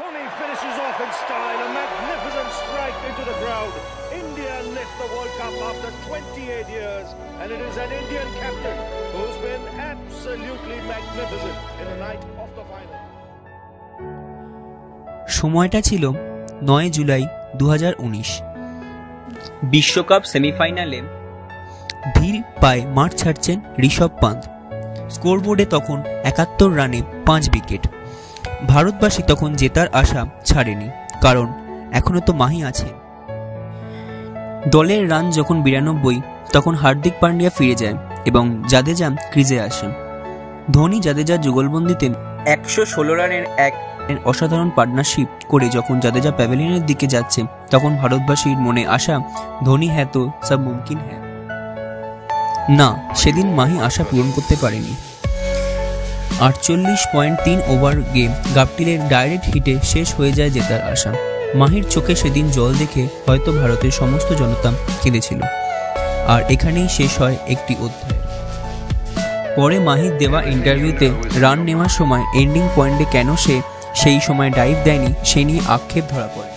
Dhoni finishes off in style, a magnificent strike into the crowd. India lift the World Cup after 28 years, and it is an Indian captain who's been absolutely magnificent in the night of the final. সময়টা ছিল নয় জুলাই দু বিশ্বকাপ সেমিফাইনালে ধীর পায়ে মাঠ ছাড়ছেন ঋষভ পান্ত স্কোরবোর্ডে তখন একাত্তর রানে পাঁচ উইকেট ভারতবাসী তখন জেতার আশা ছাড়েনি, কারণ এখনও তো মাহি আছে। দলের রান যখন বিরানব্বই, তখন হার্দিক পান্ডিয়া ফিরে যায় এবং জাদেজা ক্রিজে আসে। ধোনি জাদেজা যুগলবন্দিতে একশো ষোলো রানের এক অসাধারণ পার্টনারশিপ করে যখন জাদেজা প্যাভিলিয়নের দিকে যাচ্ছে, তখন ভারতবাসীর মনে আসা ধোনি হ্যাঁ তো সব মুমকিন হ্যাঁ। না, সেদিন মাহি আশা পূরণ করতে পারেনি। আটচল্লিশ পয়েন্ট তিন ওভার গেম গাপটিলের ডাইরেক্ট হিটে শেষ হয়ে যায় জেতার আশা। মাহির চোখে সেদিন জল দেখে হয়তো ভারতের সমস্ত জনতা কেঁদেছিল। আর এখানেই শেষ হয় একটি অধ্যায়। পরে মাহির দেওয়া ইন্টারভিউতে রান নেওয়ার সময় এন্ডিং পয়েন্টে কেন সে সেই সময় ডাইভ দেয়নি, সে নিয়ে আক্ষেপ ধরা পড়ে।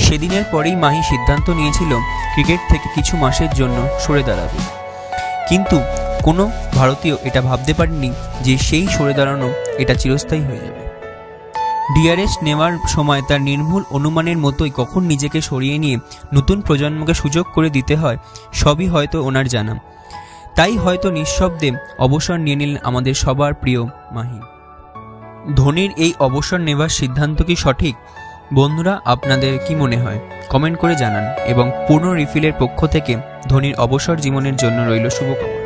সেদিনের পরেই মাহি সিদ্ধান্ত নিয়েছিল, ক্রিকেট থেকে কিছু মাসের জন্য সরে দাঁড়াবে। কিন্তু কোনো ভারতীয় এটা ভাবতে পারেনি যে সেই সরে দাঁড়ানো এটা চিরস্থায়ী হয়ে যাবে। ডিআরএস নেওয়ার সময় তার নির্ভুল অনুমানের মতোই কখন নিজেকে সরিয়ে নিয়ে নতুন প্রজন্মকে সুযোগ করে দিতে হয়, সবই হয়তো ওনার জানা। তাই হয়তো নিঃশব্দে অবসর নিয়ে নিলেন আমাদের সবার প্রিয় মাহি। ধোনির এই অবসর নেওয়ার সিদ্ধান্ত কি সঠিক? বন্ধুরা, আপনাদের কি মনে হয়? কমেন্ট করে জানান এবং পূর্ণ রিফিলের পক্ষ থেকে ধোনির অবসর জীবনের জন্য রইল শুভকামনা।